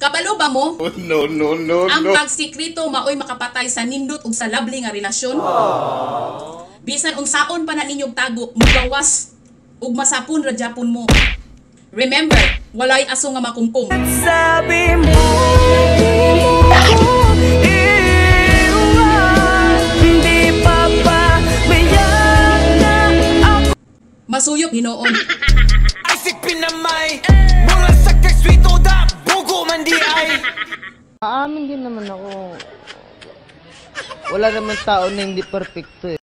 Kabalo ba mo? no, no, no, Ang no. pagsikrito maoy makapatay sa nindot ug sa labli nga relasyon. Bisan unsaon pa na ninyong tago, mugawas ug masapon ra gyapon mo. Remember, walay aso nga makumkum. Sabi mo ako iwan Hindi pa ba Aamin din naman ako. Wala naman tao na hindi perfecto eh.